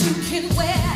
you can wear.